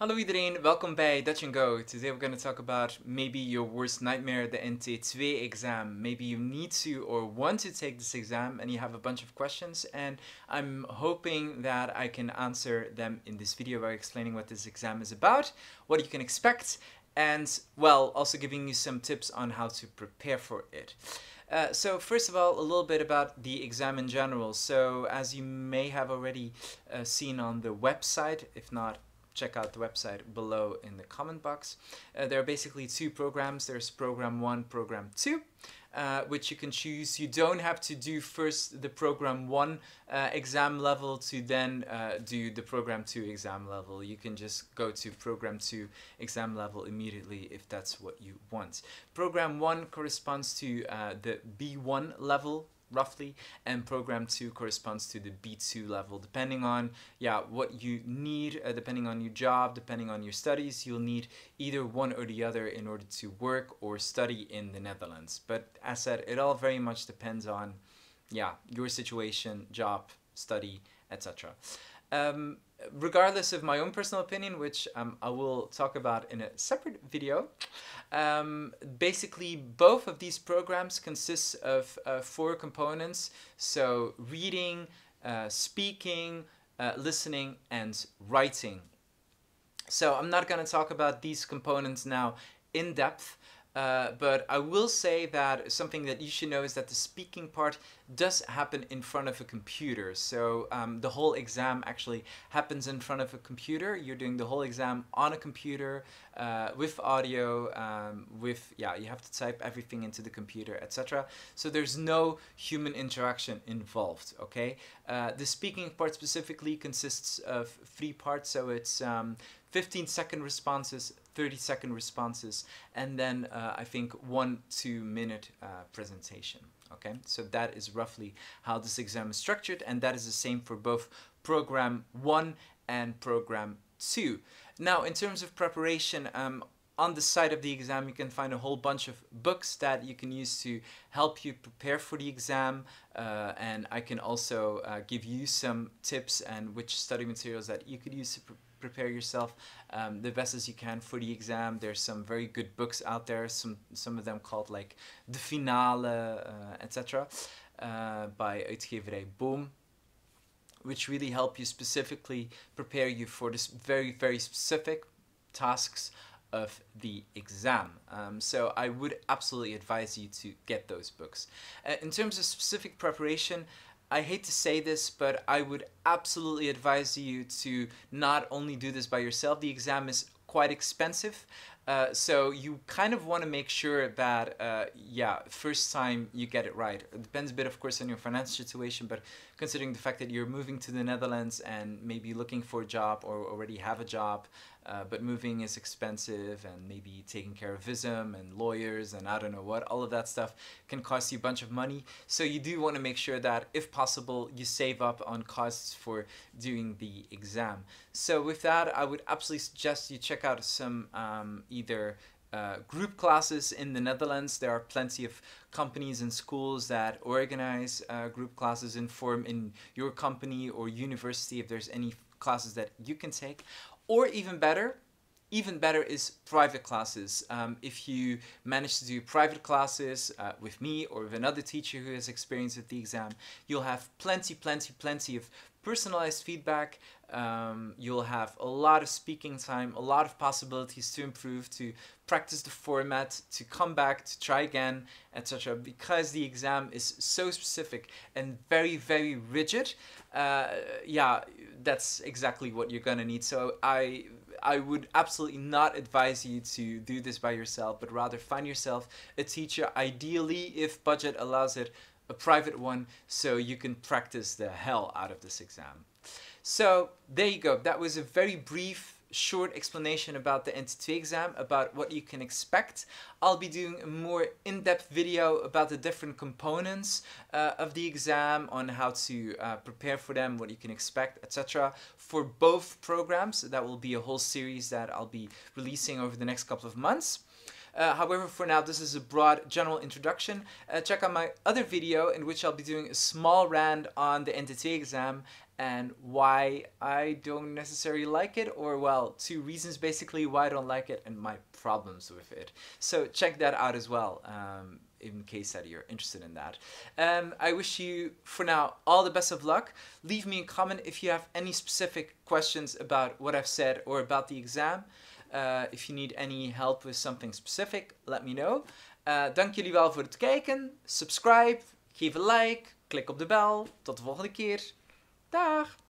Hallo iedereen, welkom bij Dutch and Go. Today we're going to talk about maybe your worst nightmare, the NT2 exam. Maybe you need to or want to take this exam and you have a bunch of questions and I'm hoping that I can answer them in this video by explaining what this exam is about, what you can expect, and well, also giving you some tips on how to prepare for it. Uh, so first of all, a little bit about the exam in general. So as you may have already uh, seen on the website, if not, check out the website below in the comment box. Uh, there are basically two programs. There's program one, program two uh, which you can choose. You don't have to do first the program one uh, exam level to then uh, do the program two exam level. You can just go to program two exam level immediately if that's what you want. Program one corresponds to uh, the B1 level roughly and program 2 corresponds to the b2 level. Depending on yeah what you need uh, depending on your job depending on your studies you'll need either one or the other in order to work or study in the netherlands. But as said it all very much depends on yeah your situation job study etc um, regardless of my own personal opinion, which um, I will talk about in a separate video, um, basically both of these programs consist of uh, four components. So reading, uh, speaking, uh, listening, and writing. So I'm not going to talk about these components now in depth. Uh, but I will say that something that you should know is that the speaking part does happen in front of a computer. So um, the whole exam actually happens in front of a computer. You're doing the whole exam on a computer uh, with audio, um, with, yeah, you have to type everything into the computer, etc. So there's no human interaction involved, okay? Uh, the speaking part specifically consists of three parts. So it's um, 15 second responses, 30 second responses, and then uh, I think one, two minute uh, presentation. Okay, so that is roughly how this exam is structured, and that is the same for both program one and program two. Now, in terms of preparation, um, on the side of the exam you can find a whole bunch of books that you can use to help you prepare for the exam uh, and I can also uh, give you some tips and which study materials that you could use to prepare yourself um, the best as you can for the exam. There's some very good books out there, some some of them called like De Finale, uh, etc. Uh, by uitgeverij Boom which really help you specifically prepare you for this very very specific tasks of the exam. Um, so I would absolutely advise you to get those books. Uh, in terms of specific preparation, I hate to say this, but I would absolutely advise you to not only do this by yourself. The exam is quite expensive. Uh, so you kind of want to make sure that, uh, yeah, first time you get it right. It depends a bit, of course, on your financial situation, but considering the fact that you're moving to the Netherlands and maybe looking for a job or already have a job, uh, but moving is expensive and maybe taking care of visum and lawyers and I don't know what, all of that stuff can cost you a bunch of money. So you do want to make sure that if possible, you save up on costs for doing the exam. So with that, I would absolutely suggest you check out some um, either uh, group classes in the Netherlands. There are plenty of companies and schools that organize uh, group classes in form in your company or university if there's any classes that you can take. Or even better, even better is private classes. Um, if you manage to do private classes uh, with me or with another teacher who has experience with the exam, you'll have plenty, plenty, plenty of personalized feedback. Um, you'll have a lot of speaking time, a lot of possibilities to improve, to practice the format, to come back, to try again, etc. Because the exam is so specific and very, very rigid, uh, yeah, that's exactly what you're gonna need. So I I would absolutely not advise you to do this by yourself, but rather find yourself a teacher, ideally, if budget allows it, a private one, so you can practice the hell out of this exam. So there you go. That was a very brief short explanation about the NT2 exam, about what you can expect. I'll be doing a more in-depth video about the different components uh, of the exam, on how to uh, prepare for them, what you can expect, etc. For both programs, that will be a whole series that I'll be releasing over the next couple of months. Uh, however, for now, this is a broad general introduction. Uh, check out my other video in which I'll be doing a small rant on the NT2 exam and why I don't necessarily like it, or well, two reasons basically why I don't like it and my problems with it. So check that out as well. Um, in case that you're interested in that. Um, I wish you, for now, all the best of luck. Leave me a comment if you have any specific questions about what I've said or about the exam. Uh, if you need any help with something specific, let me know. Uh, dank jullie wel voor het kijken. Subscribe, geef een like, klik op de bel. Tot de volgende keer. Dag!